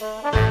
Música